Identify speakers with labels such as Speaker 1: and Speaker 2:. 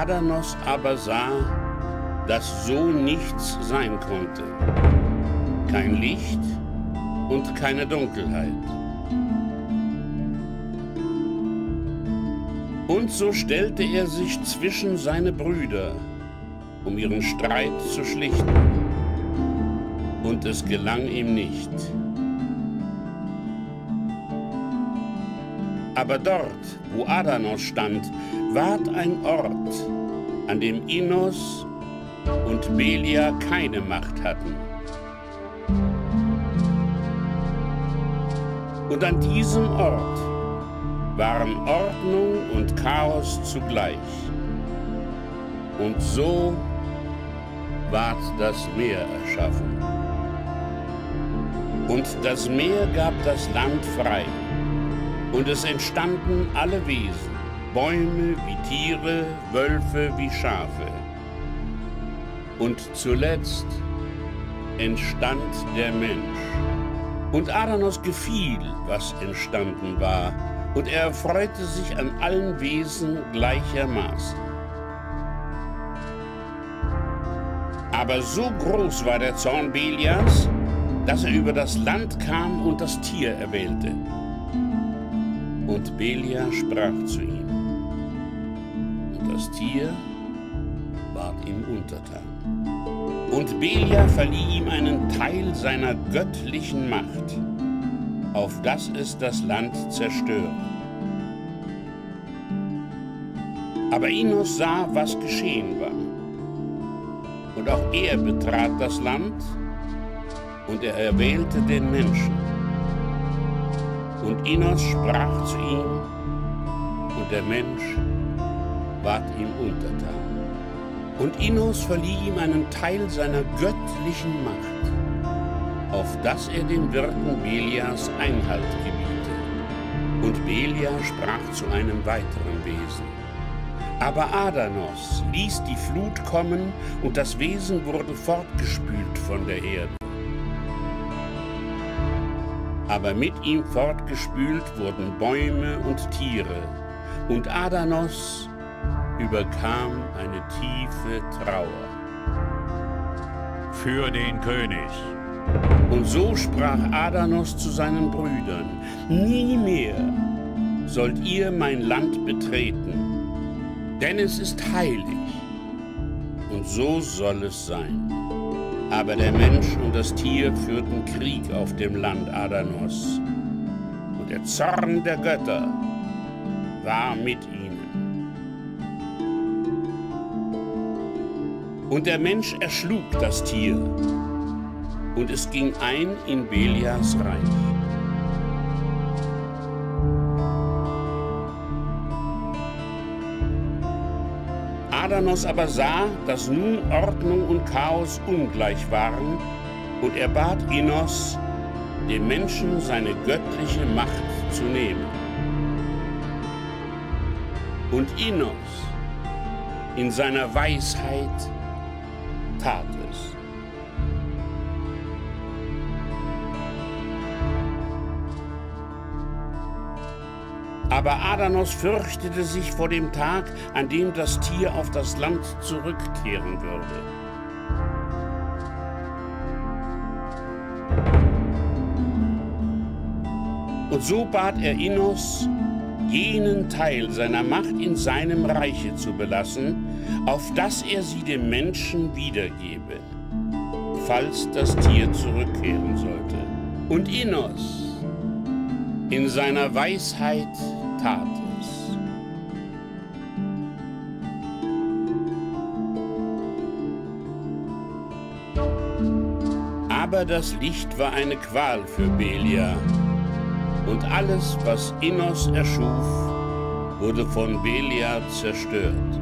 Speaker 1: Adanos aber sah, dass so nichts sein konnte. Kein Licht und keine Dunkelheit. Und so stellte er sich zwischen seine Brüder, um ihren Streit zu schlichten. Und es gelang ihm nicht. Aber dort, wo Adanos stand, ward ein Ort, an dem Inos und Belia keine Macht hatten. Und an diesem Ort waren Ordnung und Chaos zugleich. Und so ward das Meer erschaffen. Und das Meer gab das Land frei. Und es entstanden alle Wesen, Bäume wie Tiere, Wölfe wie Schafe. Und zuletzt entstand der Mensch. Und Adanos gefiel, was entstanden war, und er erfreute sich an allen Wesen gleichermaßen. Aber so groß war der Zorn Belias, dass er über das Land kam und das Tier erwählte. Und Belia sprach zu ihm. Und das Tier ward ihm untertan. Und Belia verlieh ihm einen Teil seiner göttlichen Macht, auf dass es das Land zerstöre. Aber Inos sah, was geschehen war. Und auch er betrat das Land und er erwählte den Menschen. Und Inos sprach zu ihm, und der Mensch ward ihm untertan. Und Inos verlieh ihm einen Teil seiner göttlichen Macht, auf dass er dem Wirten Belias Einhalt gebiete. Und Belia sprach zu einem weiteren Wesen. Aber Adanos ließ die Flut kommen, und das Wesen wurde fortgespült von der Erde. Aber mit ihm fortgespült wurden Bäume und Tiere, und Adanos überkam eine tiefe Trauer.
Speaker 2: Für den König.
Speaker 1: Und so sprach Adanos zu seinen Brüdern, nie mehr sollt ihr mein Land betreten, denn es ist heilig, und so soll es sein. Aber der Mensch und das Tier führten Krieg auf dem Land Adanos, und der Zorn der Götter war mit ihnen. Und der Mensch erschlug das Tier, und es ging ein in Belias Reich. Adanos aber sah, dass nun Ordnung und Chaos ungleich waren, und er bat Inos, dem Menschen seine göttliche Macht zu nehmen. Und Inos in seiner Weisheit tat es. Aber Adanos fürchtete sich vor dem Tag, an dem das Tier auf das Land zurückkehren würde. Und so bat er Innos, jenen Teil seiner Macht in seinem Reiche zu belassen, auf dass er sie dem Menschen wiedergebe, falls das Tier zurückkehren sollte. Und Innos in seiner Weisheit tat. Aber das Licht war eine Qual für Belia, und alles, was Innos erschuf, wurde von Belia zerstört.